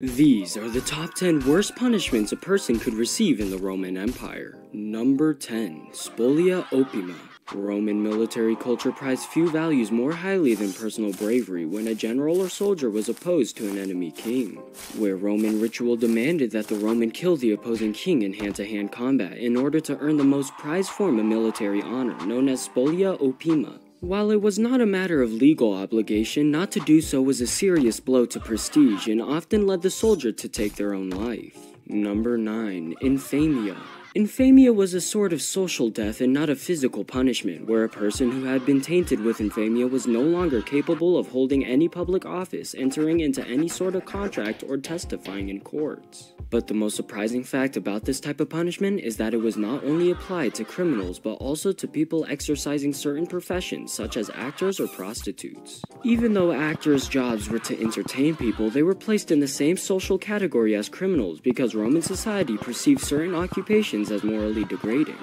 These are the top 10 worst punishments a person could receive in the Roman Empire. Number 10. Spolia opima. Roman military culture prized few values more highly than personal bravery when a general or soldier was opposed to an enemy king, where Roman ritual demanded that the Roman kill the opposing king in hand-to-hand combat in order to earn the most prized form of military honor known as spolia opima. While it was not a matter of legal obligation, not to do so was a serious blow to prestige and often led the soldier to take their own life. Number 9. Infamia Infamia was a sort of social death and not a physical punishment, where a person who had been tainted with infamia was no longer capable of holding any public office, entering into any sort of contract, or testifying in courts. But the most surprising fact about this type of punishment is that it was not only applied to criminals but also to people exercising certain professions such as actors or prostitutes. Even though actors' jobs were to entertain people, they were placed in the same social category as criminals because Roman society perceived certain occupations as morally degrading.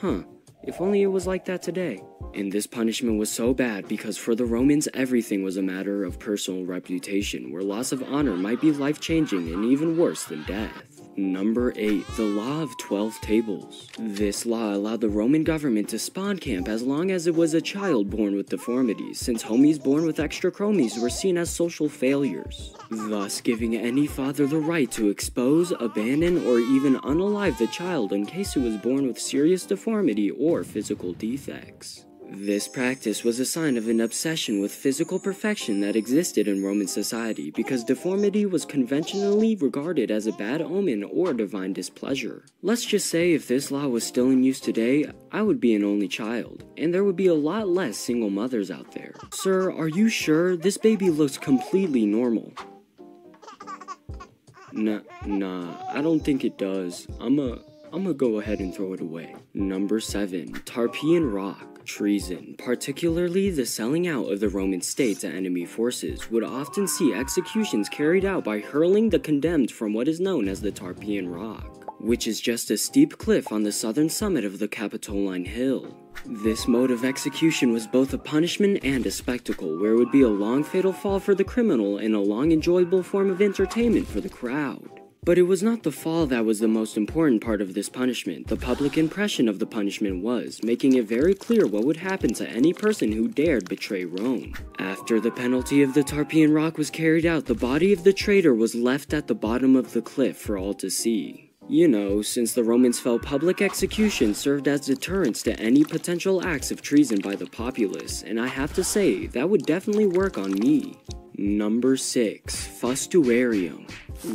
Huh, if only it was like that today. And this punishment was so bad because for the Romans, everything was a matter of personal reputation, where loss of honor might be life changing and even worse than death. Number 8. The Law of Twelve Tables. This law allowed the Roman government to spawn camp as long as it was a child born with deformities, since homies born with extra chromies were seen as social failures, thus giving any father the right to expose, abandon, or even unalive the child in case it was born with serious deformity or physical defects. This practice was a sign of an obsession with physical perfection that existed in Roman society because deformity was conventionally regarded as a bad omen or divine displeasure. Let's just say if this law was still in use today, I would be an only child, and there would be a lot less single mothers out there. Sir, are you sure? This baby looks completely normal. Nah, nah, I don't think it does. I'm a, I'm gonna go ahead and throw it away. Number 7. Tarpeian Rock. Treason, particularly the selling out of the Roman state to enemy forces, would often see executions carried out by hurling the condemned from what is known as the Tarpeian Rock, which is just a steep cliff on the southern summit of the Capitoline Hill. This mode of execution was both a punishment and a spectacle, where it would be a long fatal fall for the criminal and a long enjoyable form of entertainment for the crowd. But it was not the fall that was the most important part of this punishment. The public impression of the punishment was, making it very clear what would happen to any person who dared betray Rome. After the penalty of the Tarpeian Rock was carried out, the body of the traitor was left at the bottom of the cliff for all to see. You know, since the Romans felt public execution served as deterrence to any potential acts of treason by the populace, and I have to say, that would definitely work on me. Number 6. Fustuarium.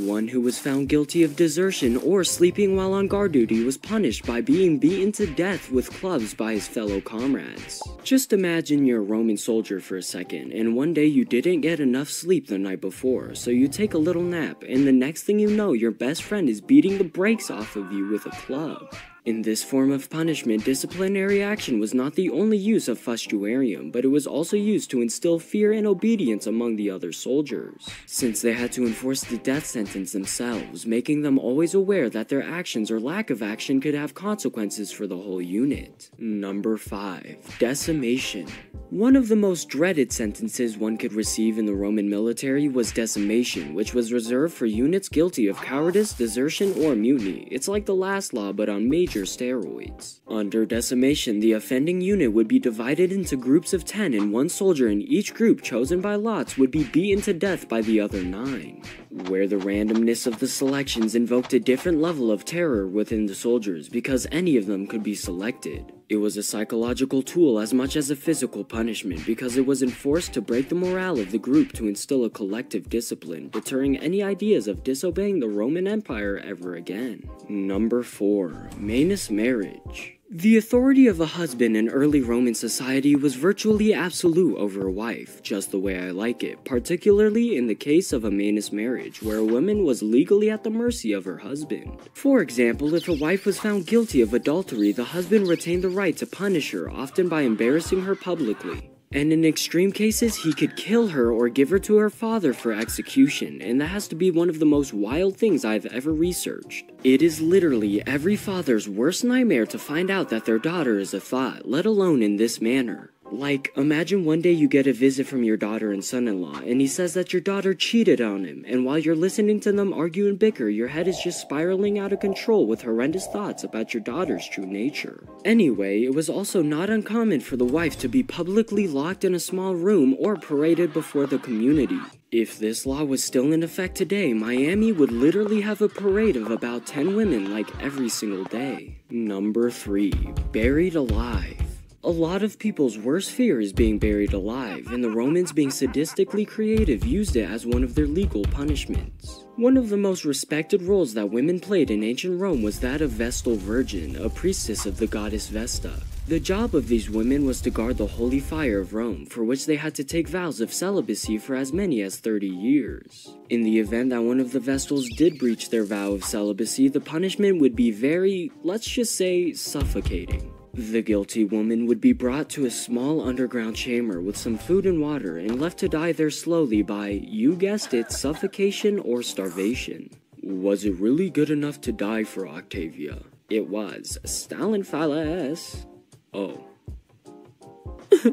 One who was found guilty of desertion or sleeping while on guard duty was punished by being beaten to death with clubs by his fellow comrades. Just imagine you're a Roman soldier for a second, and one day you didn't get enough sleep the night before, so you take a little nap, and the next thing you know, your best friend is beating the brakes off of you with a club. In this form of punishment, disciplinary action was not the only use of fustuarium, but it was also used to instill fear and obedience among the other soldiers, since they had to enforce the death sentence themselves, making them always aware that their actions or lack of action could have consequences for the whole unit. Number 5. Decimation. One of the most dreaded sentences one could receive in the Roman military was decimation, which was reserved for units guilty of cowardice, desertion, or mutiny. It's like the last law, but on major steroids. Under decimation, the offending unit would be divided into groups of 10 and one soldier in each group chosen by lots would be beaten to death by the other 9 where the randomness of the selections invoked a different level of terror within the soldiers because any of them could be selected. It was a psychological tool as much as a physical punishment because it was enforced to break the morale of the group to instill a collective discipline, deterring any ideas of disobeying the Roman Empire ever again. Number 4. Manus Marriage the authority of a husband in early Roman society was virtually absolute over a wife, just the way I like it, particularly in the case of a manus marriage, where a woman was legally at the mercy of her husband. For example, if a wife was found guilty of adultery, the husband retained the right to punish her, often by embarrassing her publicly. And in extreme cases, he could kill her or give her to her father for execution, and that has to be one of the most wild things I've ever researched. It is literally every father's worst nightmare to find out that their daughter is a thought, let alone in this manner. Like, imagine one day you get a visit from your daughter and son in law, and he says that your daughter cheated on him, and while you're listening to them argue and bicker, your head is just spiraling out of control with horrendous thoughts about your daughter's true nature. Anyway, it was also not uncommon for the wife to be publicly locked in a small room or paraded before the community. If this law was still in effect today, Miami would literally have a parade of about 10 women like every single day. Number 3. Buried alive. A lot of people's worst fear is being buried alive, and the Romans, being sadistically creative, used it as one of their legal punishments. One of the most respected roles that women played in ancient Rome was that of Vestal Virgin, a priestess of the goddess Vesta. The job of these women was to guard the holy fire of Rome, for which they had to take vows of celibacy for as many as 30 years. In the event that one of the Vestals did breach their vow of celibacy, the punishment would be very, let's just say, suffocating. The guilty woman would be brought to a small underground chamber with some food and water and left to die there slowly by, you guessed it, suffocation or starvation. Was it really good enough to die for Octavia? It was. Stalin Phallus. Oh.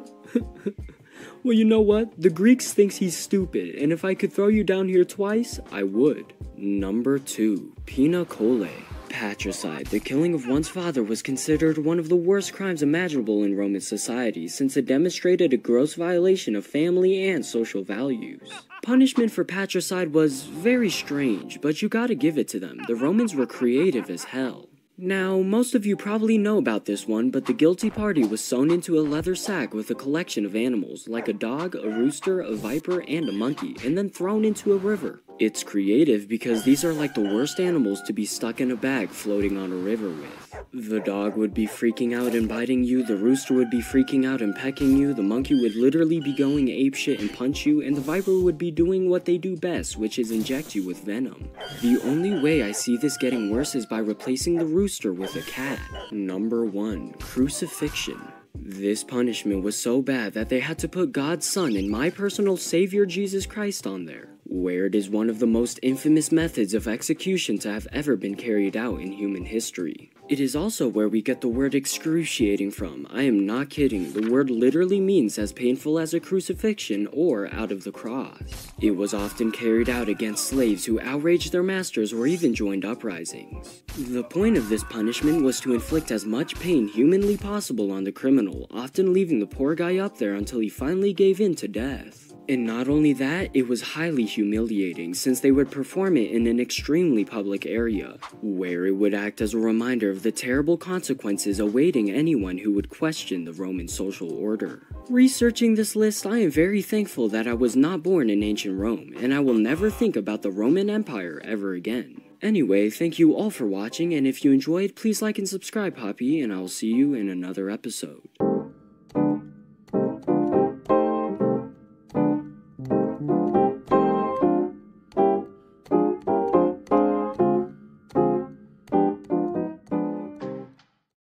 well, you know what? The Greeks thinks he's stupid, and if I could throw you down here twice, I would. Number 2. Poena Cullei. Patricide, the killing of one's father, was considered one of the worst crimes imaginable in Roman society since it demonstrated a gross violation of family and social values. Punishment for patricide was very strange, but you gotta give it to them. The Romans were creative as hell. Now, most of you probably know about this one, but the guilty party was sewn into a leather sack with a collection of animals, like a dog, a rooster, a viper, and a monkey, and then thrown into a river. It's creative because these are like the worst animals to be stuck in a bag floating on a river with. The dog would be freaking out and biting you, the rooster would be freaking out and pecking you, the monkey would literally be going apeshit and punch you, and the viper would be doing what they do best, which is inject you with venom. The only way I see this getting worse is by replacing the rooster with a cat. Number 1. Crucifixion. This punishment was so bad that they had to put God's Son and my personal Savior Jesus Christ on there where it is one of the most infamous methods of execution to have ever been carried out in human history. It is also where we get the word excruciating from. I am not kidding, the word literally means as painful as a crucifixion or out of the cross. It was often carried out against slaves who outraged their masters or even joined uprisings. The point of this punishment was to inflict as much pain humanly possible on the criminal, often leaving the poor guy up there until he finally gave in to death. And not only that, it was highly humiliating since they would perform it in an extremely public area, where it would act as a reminder of the terrible consequences awaiting anyone who would question the Roman social order. Researching this list, I am very thankful that I was not born in ancient Rome, and I will never think about the Roman Empire ever again. Anyway, thank you all for watching, and if you enjoyed, please like and subscribe, Poppy, and I'll see you in another episode.